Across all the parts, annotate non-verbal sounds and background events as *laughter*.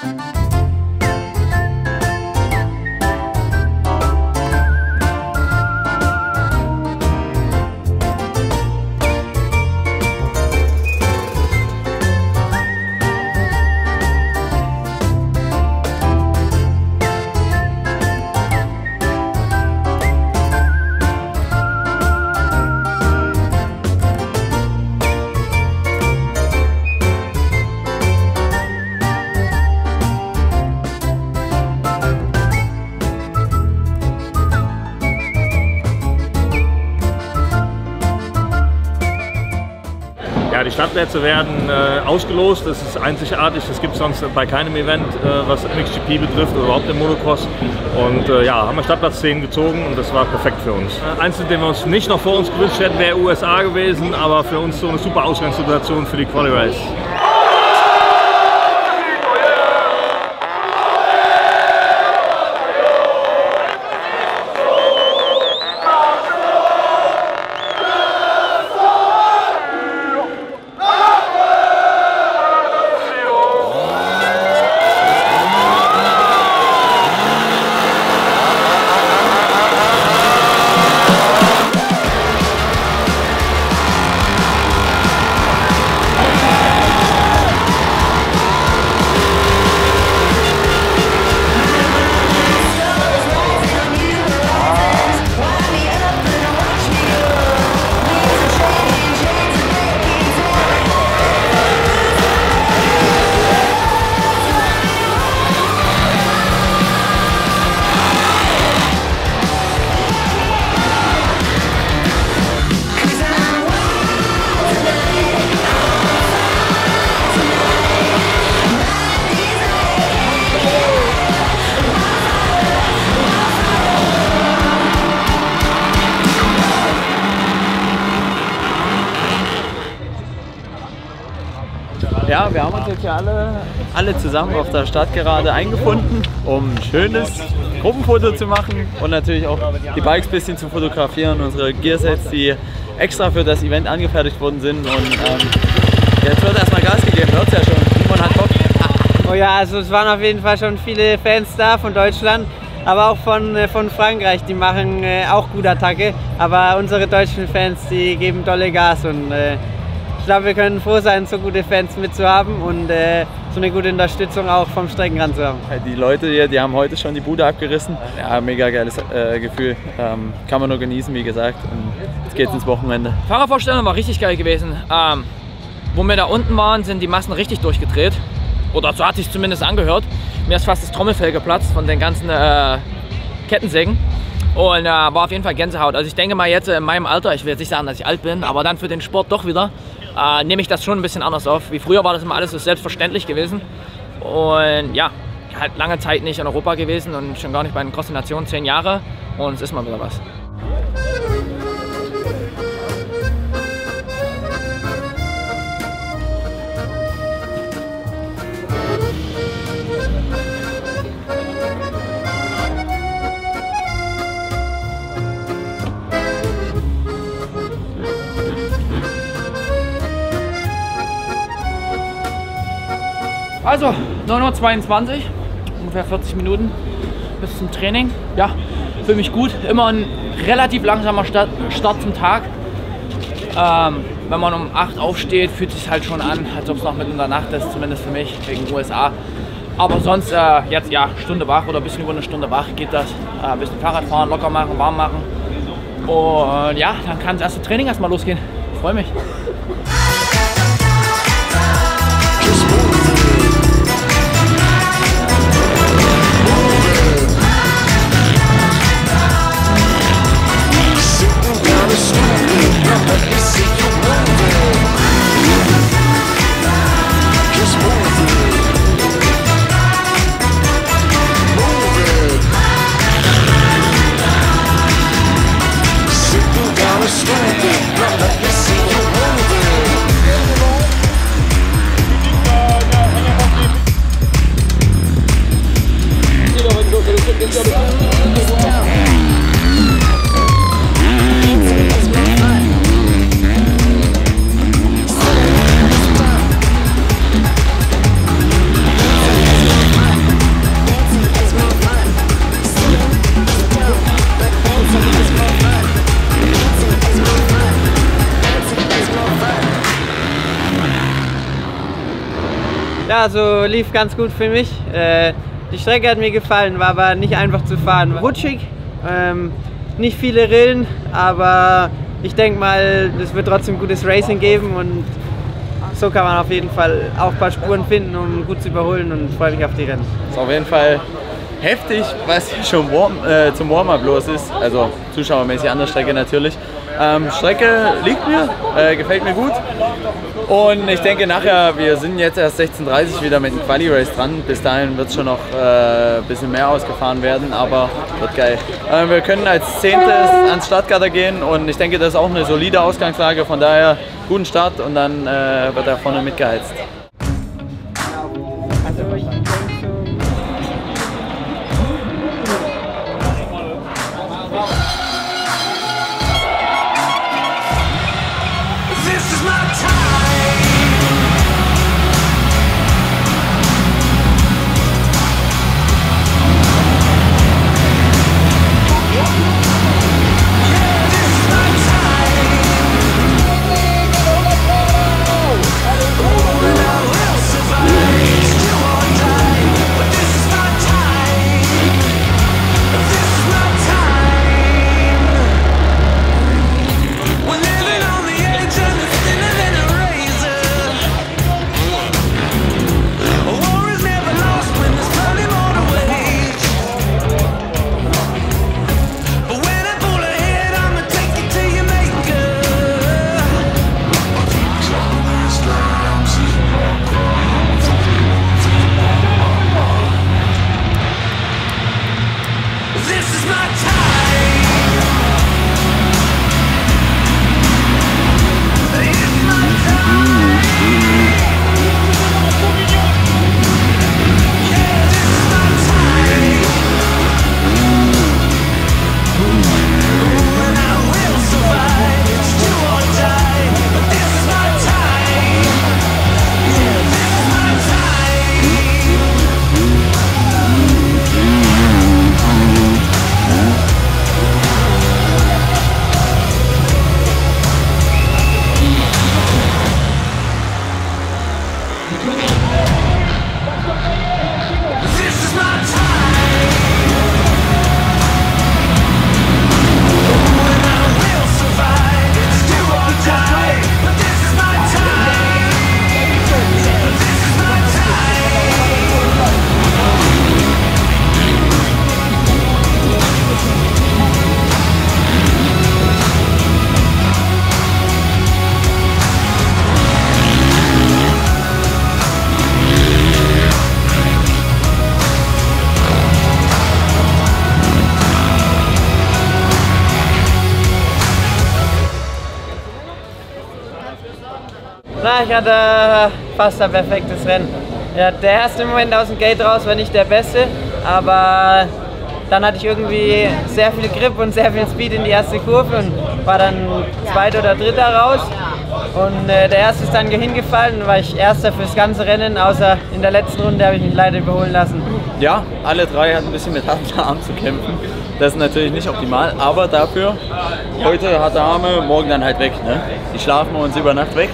Ja, die Stadtplätze werden äh, ausgelost. Das ist einzigartig. Das gibt es sonst bei keinem Event, äh, was MXGP betrifft oder überhaupt den Motocross. Und äh, ja, haben wir Stadtplatzszenen gezogen und das war perfekt für uns. Äh, eins, den wir uns nicht noch vor uns gewünscht hätten, wäre USA gewesen, aber für uns so eine super Ausgangssituation für die Quali Race. Alle zusammen auf der Stadtgerade eingefunden, um ein schönes Gruppenfoto zu machen und natürlich auch die Bikes ein bisschen zu fotografieren, unsere Gearsets, die extra für das Event angefertigt worden sind. Und ähm, jetzt wird erstmal Gas gegeben, hört ja schon. Simon hat Bock. Oh ja, also es waren auf jeden Fall schon viele Fans da von Deutschland, aber auch von, äh, von Frankreich. Die machen äh, auch gut Attacke, aber unsere deutschen Fans, die geben tolle Gas und äh, ich glaube, wir können froh sein, so gute Fans mitzuhaben und äh, so eine gute Unterstützung auch vom Streckenrand zu haben. Die Leute hier, die haben heute schon die Bude abgerissen. Ja, mega geiles äh, Gefühl. Ähm, kann man nur genießen, wie gesagt. Und jetzt geht's ins Wochenende. Fahrervorstellung war richtig geil gewesen. Ähm, wo wir da unten waren, sind die Massen richtig durchgedreht. Oder so hat sich zumindest angehört. Mir ist fast das Trommelfell geplatzt von den ganzen äh, Kettensägen. Und äh, war auf jeden Fall Gänsehaut. Also ich denke mal jetzt in meinem Alter, ich will jetzt nicht sagen, dass ich alt bin, aber dann für den Sport doch wieder, äh, nehme ich das schon ein bisschen anders auf. Wie früher war das immer alles so selbstverständlich gewesen. Und ja, halt lange Zeit nicht in Europa gewesen und schon gar nicht bei den großen Nationen, zehn Jahre. Und es ist mal wieder was. Also 9.22 Uhr, ungefähr 40 Minuten bis zum Training. Ja, fühle mich gut. Immer ein relativ langsamer Start, Start zum Tag. Ähm, wenn man um 8 aufsteht, fühlt es sich halt schon an, als ob es noch mitten in der Nacht ist, zumindest für mich, wegen USA. Aber sonst äh, jetzt ja, Stunde wach oder ein bisschen über eine Stunde wach geht das. Äh, ein bisschen Fahrrad fahren, locker machen, warm machen. Und ja, dann kann das erste Training erstmal losgehen. Ich freue mich. Ja, so lief ganz gut für mich. Äh, die Strecke hat mir gefallen, war aber nicht einfach zu fahren. Rutschig, ähm, nicht viele Rillen, aber ich denke mal, es wird trotzdem gutes Racing geben und so kann man auf jeden Fall auch ein paar Spuren finden, um gut zu überholen und freue mich auf die Rennen. Ist auf jeden Fall heftig, was hier schon warm, äh, zum Warm-up los ist. Also zuschauermäßig an der Strecke natürlich. Ähm, Strecke liegt mir, äh, gefällt mir gut. Und ich denke nachher, wir sind jetzt erst 16.30 Uhr wieder mit dem Quali-Race dran. Bis dahin wird schon noch äh, ein bisschen mehr ausgefahren werden, aber wird geil. Äh, wir können als Zehntes ans Startgatter gehen und ich denke, das ist auch eine solide Ausgangslage. Von daher guten Start und dann äh, wird er vorne mitgeheizt. Also Thank you. Na, ich hatte fast ein perfektes Rennen. Ja, der erste Moment aus dem Gate raus war nicht der beste, aber dann hatte ich irgendwie sehr viel Grip und sehr viel Speed in die erste Kurve und war dann zweiter oder dritter raus. Und äh, der erste ist dann hingefallen war ich erster fürs ganze Rennen, außer in der letzten Runde habe ich mich leider überholen lassen. Ja, alle drei hatten ein bisschen mit harten Armen zu kämpfen. Das ist natürlich nicht optimal, aber dafür heute harte Arme, morgen dann halt weg. Ne? Die schlafen uns über Nacht weg.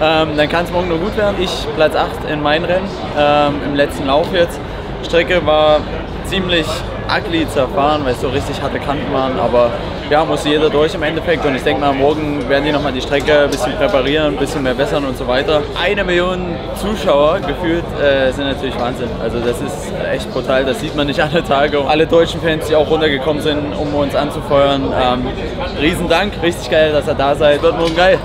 Ähm, dann kann es morgen nur gut werden. Ich Platz 8 in mein Rennen ähm, im letzten Lauf jetzt. Strecke war ziemlich ugly zerfahren, weil es so richtig harte Kanten waren, aber ja, musste jeder durch im Endeffekt und ich denke mal, morgen werden die nochmal die Strecke ein bisschen präparieren, ein bisschen mehr bessern und so weiter. Eine Million Zuschauer gefühlt äh, sind natürlich Wahnsinn. Also das ist echt brutal, das sieht man nicht alle Tage. Alle deutschen Fans, die auch runtergekommen sind, um uns anzufeuern, ähm, riesen Dank, richtig geil, dass ihr da seid, wird morgen geil.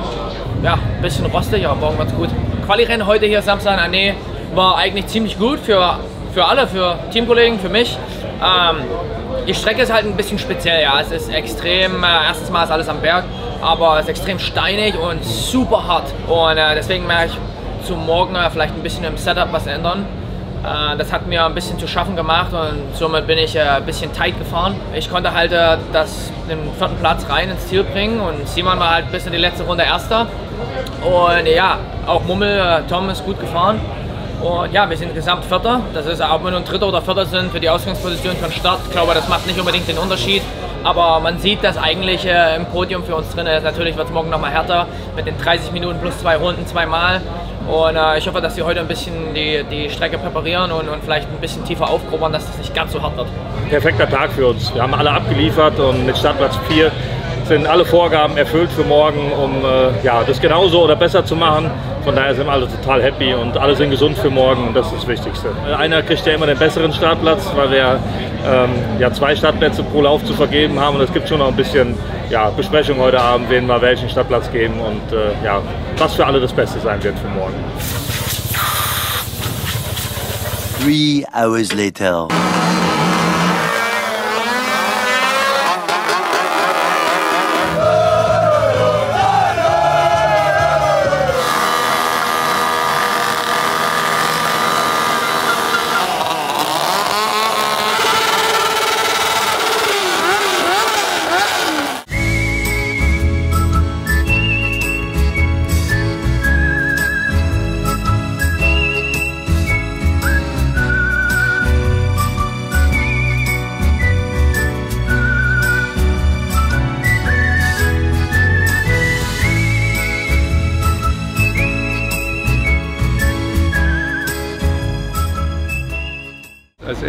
Ja, ein bisschen rostig, aber morgen wird's gut. Quali-Rennen heute hier Samstag in Anne war eigentlich ziemlich gut für, für alle, für Teamkollegen, für mich. Ähm, die Strecke ist halt ein bisschen speziell, ja. Es ist extrem, äh, erstens mal ist alles am Berg, aber es ist extrem steinig und super hart. Und äh, deswegen werde ich zu morgen äh, vielleicht ein bisschen im Setup was ändern. Äh, das hat mir ein bisschen zu schaffen gemacht und somit bin ich äh, ein bisschen tight gefahren. Ich konnte halt äh, das, den vierten Platz rein ins Ziel bringen und Simon war halt bis in die letzte Runde Erster. Und ja, auch Mummel, Tom ist gut gefahren. Und ja, wir sind gesamt Vierter. Das ist, ob wir nun Dritter oder Vierter sind für die Ausgangsposition den Start, ich glaube, das macht nicht unbedingt den Unterschied. Aber man sieht, dass eigentlich äh, im Podium für uns drin ist. Natürlich wird es morgen nochmal härter mit den 30 Minuten plus zwei Runden, zweimal. Und äh, ich hoffe, dass sie heute ein bisschen die, die Strecke präparieren und, und vielleicht ein bisschen tiefer aufgrubbern, dass es nicht ganz so hart wird. Perfekter Tag für uns. Wir haben alle abgeliefert und mit Startplatz 4 sind alle Vorgaben erfüllt für morgen, um äh, ja, das genauso oder besser zu machen. Von daher sind alle total happy und alle sind gesund für morgen und das ist das Wichtigste. Einer kriegt ja immer den besseren Startplatz, weil wir ähm, ja, zwei Startplätze pro Lauf zu vergeben haben und es gibt schon noch ein bisschen ja, Besprechung heute Abend, wen wir welchen Startplatz geben und äh, ja, was für alle das Beste sein wird für morgen. Three hours later.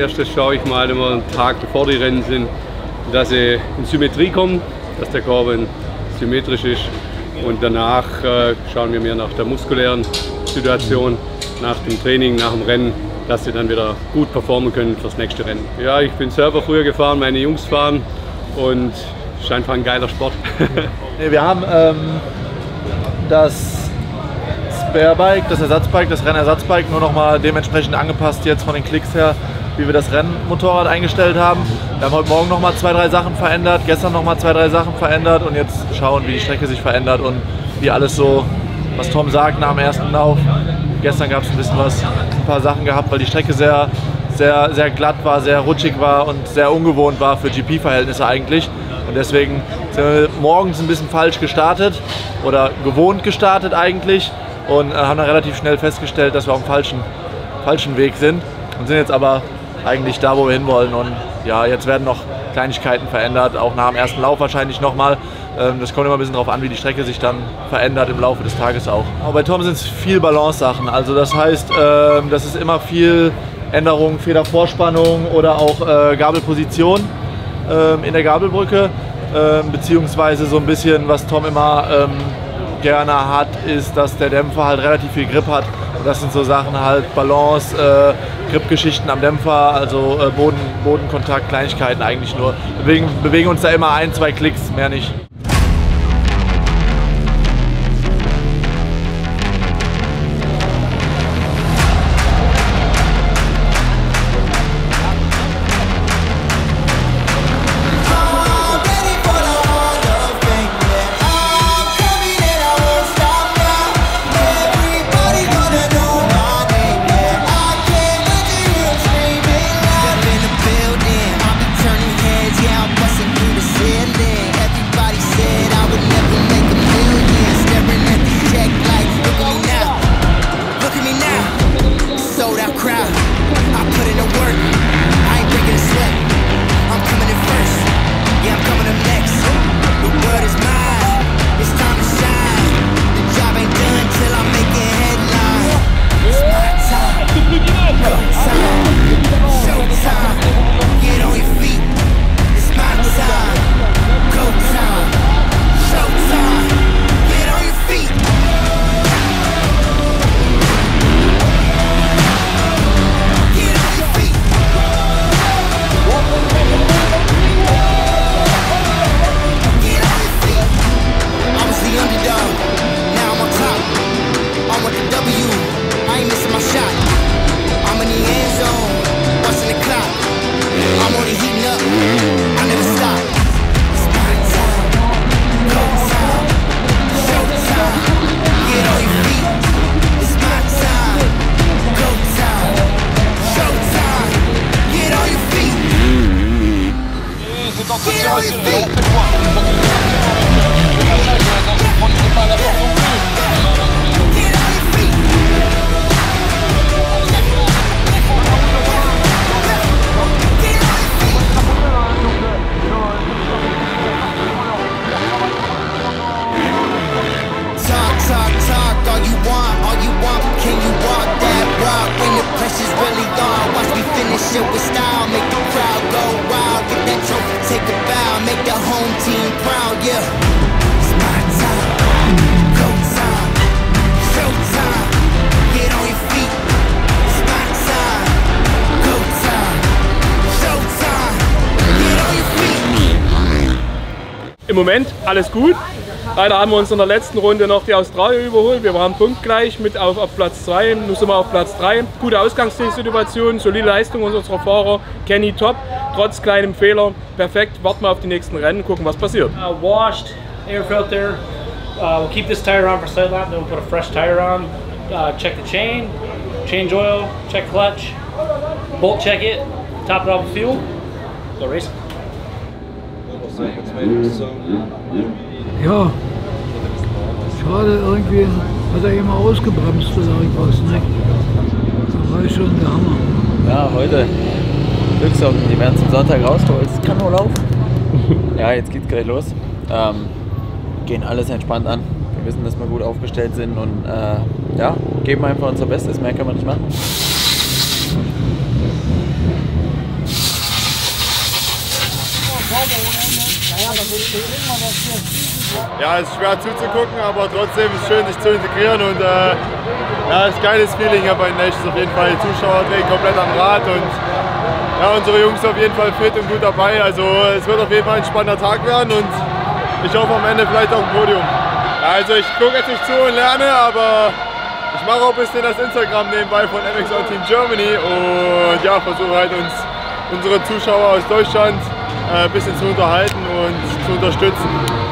Erstes schaue ich mal immer einen Tag bevor die Rennen sind, dass sie in Symmetrie kommen, dass der Korben symmetrisch ist. Und danach äh, schauen wir mehr nach der muskulären Situation, nach dem Training, nach dem Rennen, dass sie dann wieder gut performen können fürs nächste Rennen. Ja, ich bin selber früher gefahren, meine Jungs fahren und es ist einfach ein geiler Sport. *laughs* Wir haben ähm, das Sparebike, das Ersatzbike, das Rennersatzbike nur noch mal dementsprechend angepasst jetzt von den Klicks her, wie wir das Rennmotorrad eingestellt haben. Wir haben heute Morgen noch mal zwei, drei Sachen verändert, gestern noch mal zwei, drei Sachen verändert und jetzt schauen, wie die Strecke sich verändert und wie alles so, was Tom sagt nach dem ersten Lauf. Gestern gab es ein bisschen was, ein paar Sachen gehabt, weil die Strecke sehr, sehr, sehr glatt war, sehr rutschig war und sehr ungewohnt war für GP-Verhältnisse eigentlich. Und deswegen sind wir morgens ein bisschen falsch gestartet oder gewohnt gestartet eigentlich und äh, haben dann relativ schnell festgestellt, dass wir auf dem falschen, falschen Weg sind und sind jetzt aber eigentlich da, wo wir hinwollen. Und ja, jetzt werden noch Kleinigkeiten verändert, auch nach dem ersten Lauf wahrscheinlich nochmal. Ähm, das kommt immer ein bisschen darauf an, wie die Strecke sich dann verändert im Laufe des Tages auch. Aber bei Tom sind es viel Balance-Sachen. Also das heißt, ähm, das ist immer viel Änderung, Federvorspannung oder auch äh, Gabelposition ähm, in der Gabelbrücke. Beziehungsweise so ein bisschen, was Tom immer gerne hat, ist, dass der Dämpfer halt relativ viel Grip hat. Und das sind so Sachen halt Balance, äh, Gripgeschichten am Dämpfer, also äh, Boden, Bodenkontakt, Kleinigkeiten eigentlich nur. Bewegen, bewegen uns da immer ein, zwei Klicks, mehr nicht. Home team proud, yeah. It's my time, go time, show time. Get on your feet. It's my time, go time, show time. Get on your feet. Im Moment alles gut. Leider haben wir uns in der letzten Runde noch die Australier überholt. Wir waren punktgleich mit auf, auf Platz 2. Nun sind wir auf Platz 3. Gute Ausgangssituation, solide Leistung unserer Fahrer. Kenny top, trotz kleinem Fehler. Perfekt. Warten wir auf die nächsten Rennen, gucken was passiert. uh, washed, air filter. Uh, we'll keep this tire on for side lap, then we'll put a fresh tire on. Uh, check the chain, change oil, check clutch, bolt check it, top it off with fuel. Go racing. Ja, schade, irgendwie hat er immer ausgebremst oder irgendwas, ne? Das war schon der Hammer. Ja, heute Glückssocken, die werden zum Sonntag rausgeholt. Es kann nur laufen. *laughs* ja, jetzt geht's gleich los. Ähm, gehen alles entspannt an. Wir wissen, dass wir gut aufgestellt sind und äh, ja, geben einfach unser Bestes. Mehr können wir nicht machen. Ja, es ist schwer zuzugucken, aber trotzdem ist es schön, sich zu integrieren und äh, ja, es ist ein geiles Feeling hier bei den Nations auf jeden Fall. Die Zuschauer drehen komplett am Rad und ja, unsere Jungs auf jeden Fall fit und gut dabei. Also es wird auf jeden Fall ein spannender Tag werden und ich hoffe am Ende vielleicht auch ein Podium. Also ich gucke jetzt nicht zu und lerne, aber ich mache auch ein bisschen das Instagram nebenbei von MXO Team Germany und ja, versuche halt uns unsere Zuschauer aus Deutschland äh, ein bisschen zu unterhalten und zu unterstützen.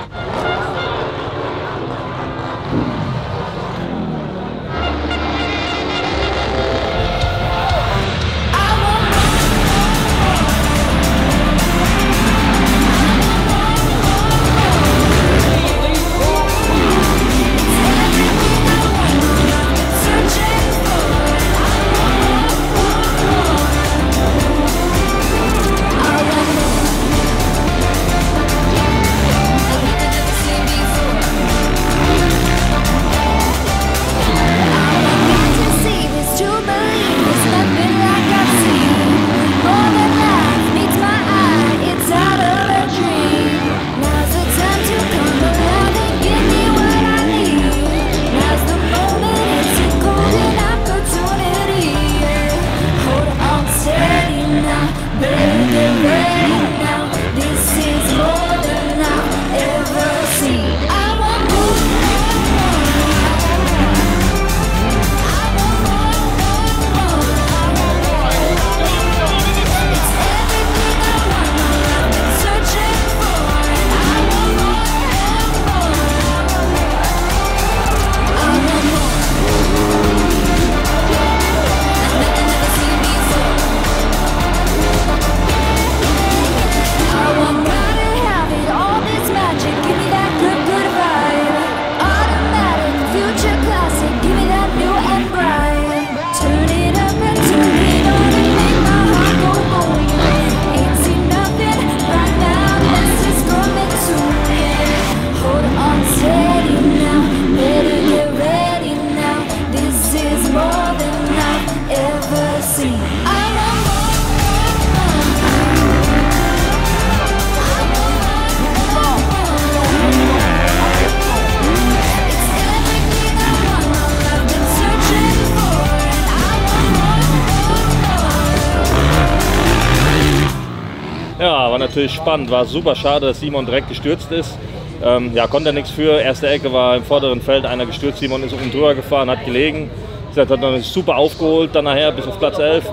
Natürlich spannend. War super schade, dass Simon direkt gestürzt ist. Ähm, ja, konnte er nichts für. Erste Ecke war im vorderen Feld einer gestürzt. Simon ist oben drüber gefahren, hat gelegen. Wie hat dann super aufgeholt, dann nachher bis auf Platz 11.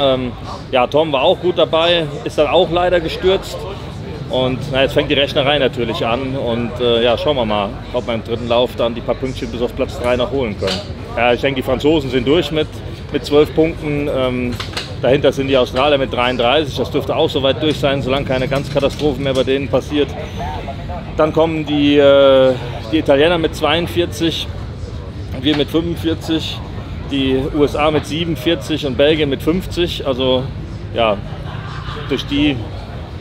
Ähm, ja, Tom war auch gut dabei, ist dann auch leider gestürzt. Und na, jetzt fängt die Rechnerei natürlich an. Und äh, ja, schauen wir mal, ob wir im dritten Lauf dann die paar Pünktchen bis auf Platz 3 noch holen können. Ja, ich denke, die Franzosen sind durch mit, mit 12 Punkten. Ähm, dahinter sind die Australier mit 33. Das dürfte auch soweit durch sein, solange keine ganz Katastrophe mehr bei denen passiert. Dann kommen die, äh, die Italiener mit 42, wir mit 45, die USA mit 47 und Belgien mit 50. Also ja, durch die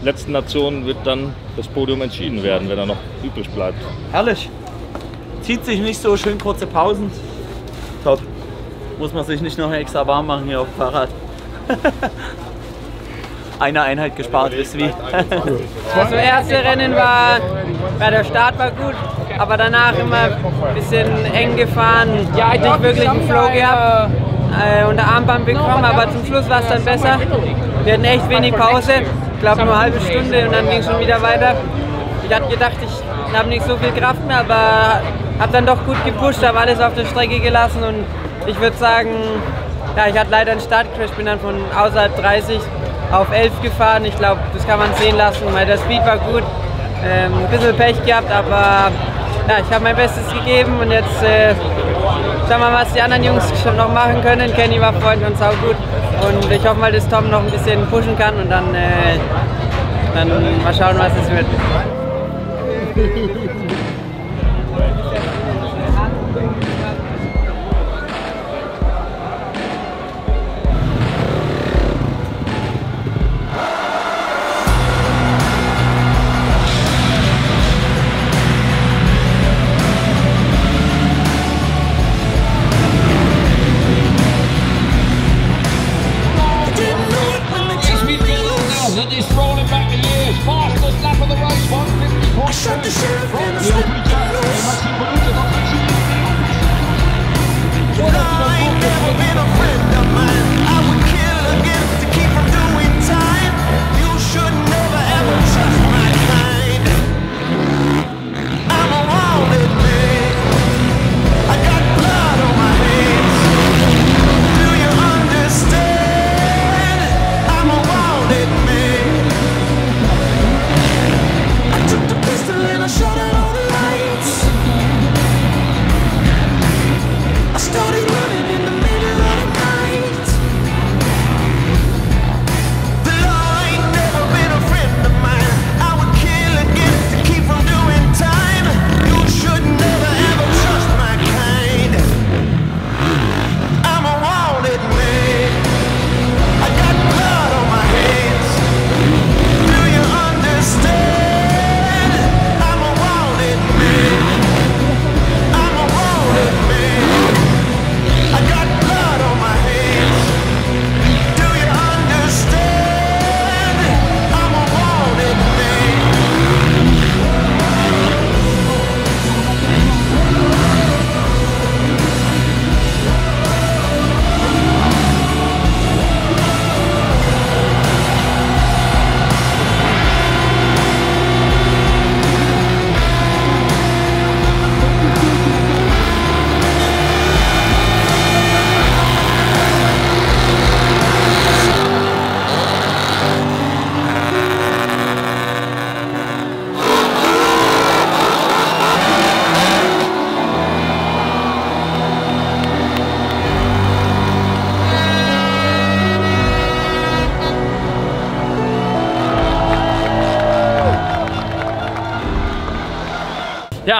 letzten Nationen wird dann das Podium entschieden werden, wenn er noch übrig bleibt. Herrlich. Zieht sich nicht so schön kurze Pausen. Top. Muss man sich nicht noch extra warm machen hier auf dem Fahrrad. *laughs* Eine Einheit gespart ist wie. Also erste Rennen war, ja, der Start war gut, aber danach immer ein bisschen eng gefahren, nicht wirklich einen Flow gehabt äh, und Armband bekommen, aber zum Schluss war es dann besser. Wir hatten echt wenig Pause, ich glaube nur eine halbe Stunde und dann ging es schon wieder weiter. Ich hatte gedacht, ich habe nicht so viel Kraft mehr, aber habe dann doch gut gepusht, habe alles auf der Strecke gelassen und ich würde sagen, ja, ich hatte leider einen Startcrash, bin dann von außerhalb 30 auf 11 gefahren. Ich glaube, das kann man sehen lassen, weil der Speed war gut. Ähm, ein bisschen Pech gehabt, aber ja, ich habe mein Bestes gegeben und jetzt äh, schauen wir mal, was die anderen Jungs schon noch machen können. Kenny war vorhin schon saugut und ich hoffe mal, dass Tom noch ein bisschen pushen kann und dann, äh, dann mal schauen, was es wird. *laughs*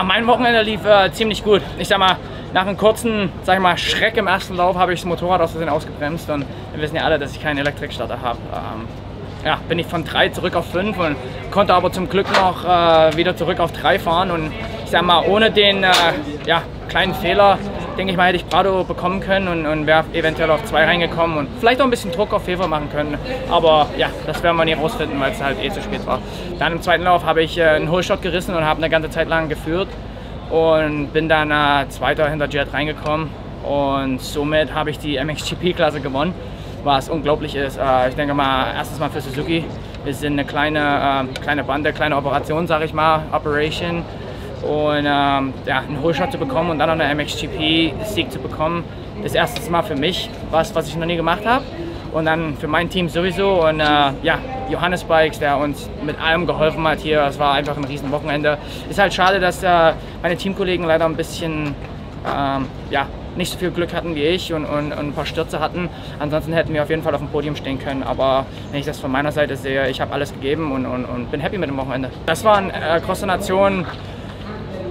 Mein Wochenende lief äh, ziemlich gut. Ich sag mal, nach einem kurzen, sag ich mal, Schreck im ersten Lauf habe ich das Motorrad aus Versehen ausgebremst und wir wissen ja alle, dass ich keinen Elektrikstarter habe. Ähm, ja, bin ich von 3 zurück auf 5 und konnte aber zum Glück noch äh, wieder zurück auf 3 fahren und ich sag mal, ohne den äh, ja, kleinen Fehler, denke ich mal, hätte ich Prado bekommen können und, und wäre eventuell auf 2 reingekommen und vielleicht auch ein bisschen Druck auf Fever machen können. Aber ja, das werden wir nie rausfinden, weil es halt eh zu spät war. Dann im zweiten Lauf habe ich äh, einen Holshot gerissen und habe eine ganze Zeit lang geführt und bin dann äh, Zweiter hinter Jet reingekommen und somit habe ich die MXGP-Klasse gewonnen, was unglaublich ist. Äh, ich denke mal, erstens mal für Suzuki. Wir sind eine kleine, äh, kleine Bande, kleine Operation, sage ich mal, Operation. Und ähm, ja, einen Holshot zu bekommen und dann noch einen MXGP-Sieg zu bekommen, das erste Mal für mich, was, was ich noch nie gemacht habe. Und dann für mein Team sowieso. Und äh, ja, Johannes Bikes, der uns mit allem geholfen hat hier. Es war einfach ein riesen Wochenende. Ist halt schade, dass äh, meine Teamkollegen leider ein bisschen ähm, ja, nicht so viel Glück hatten wie ich und, und, und ein paar Stürze hatten. Ansonsten hätten wir auf jeden Fall auf dem Podium stehen können. Aber wenn ich das von meiner Seite sehe, ich habe alles gegeben und, und, bin happy mit dem Wochenende. Das war ein äh, Cross der Nation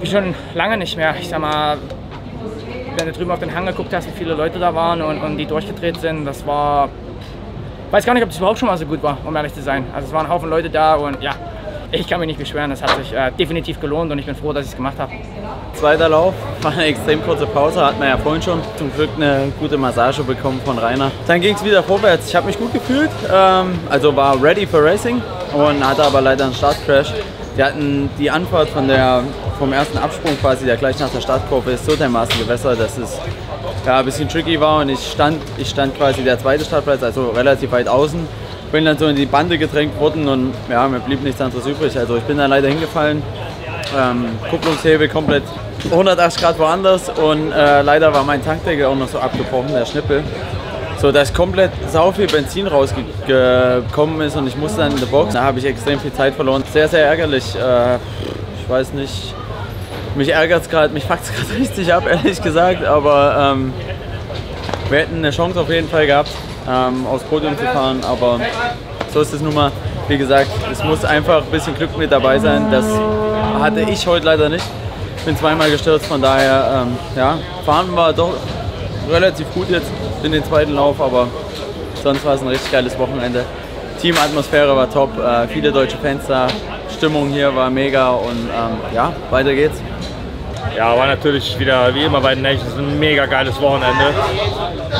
wie schon lange nicht mehr. Ich sag mal, wenn du drüben auf den Hang geguckt hast, wie viele Leute da waren und, und die durchgedreht sind, das war. weiß gar nicht, ob das überhaupt schon mal so gut war, um ehrlich zu sein. Also es waren ein Haufen Leute da und ja, Ich kann mich nicht beschweren, es hat sich äh, definitiv gelohnt und ich bin froh, dass ich es gemacht habe. Zweiter Lauf, *laughs* war eine extrem kurze Pause, hatten wir ja vorhin schon. Zum Glück eine gute Massage bekommen von Rainer. Dann ging es wieder vorwärts. Ich habe mich gut gefühlt, ähm, also war ready for Racing und hatte aber leider einen Startcrash. Wir hatten die Anfahrt von der, vom ersten Absprung quasi, der gleich nach der Startkurve ist, so dermaßen gewässert, dass es ja, ein bisschen tricky war und ich stand, ich stand quasi der zweite Startplatz, also relativ weit außen. Bin dann so in die Bande gedrängt worden und ja, mir blieb nichts anderes übrig. Also ich bin dann leider hingefallen, ähm, Kupplungshebel komplett 180 Grad woanders und äh, leider war mein Tankdeckel auch noch so abgebrochen, der Schnippel. So dass komplett sau viel Benzin rausgekommen ist und ich musste dann in der Box. Da habe ich extrem viel Zeit verloren. Sehr, sehr ärgerlich. Äh, ich weiß nicht, mich ärgert es gerade, mich fuckt es gerade *laughs* richtig ab, ehrlich gesagt. Aber ähm, wir hätten eine Chance auf jeden Fall gehabt, ähm, aufs Podium zu fahren. Aber so ist es nun mal. Wie gesagt, es muss einfach ein bisschen Glück mit dabei sein. Das hatte ich heute leider nicht. Bin zweimal gestürzt, von daher, ähm, ja, fahren war doch relativ gut jetzt in den zweiten Lauf, aber sonst war es ein richtig geiles Wochenende. Teamatmosphäre war top, äh, viele deutsche Fans da, Stimmung hier war mega und ähm, ja, weiter geht's. Ja, war natürlich wieder wie immer bei den Nations ein mega geiles Wochenende.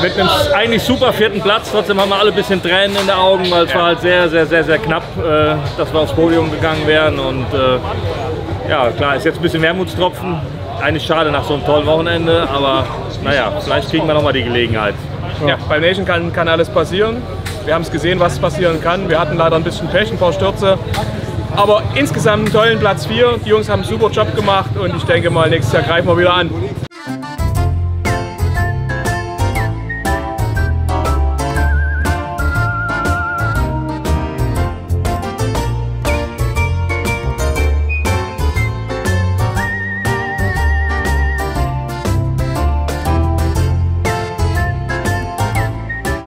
Mit einem eigentlich super vierten Platz. Trotzdem haben wir alle ein bisschen Tränen in den Augen, weil es war halt sehr, sehr, sehr, sehr knapp, äh, dass wir aufs Podium gegangen wären. Und äh, ja, klar, ist jetzt ein bisschen Wermutstropfen. Eigentlich schade nach so einem tollen Wochenende, aber naja, vielleicht kriegen wir nochmal die Gelegenheit. Ja, beim Nation kann, kann alles passieren. Wir haben es gesehen, was passieren kann. Wir hatten leider ein bisschen Pech, ein paar Stürze. Aber insgesamt einen tollen Platz 4. Die Jungs haben einen super Job gemacht und ich denke mal, nächstes Jahr greifen wir wieder an.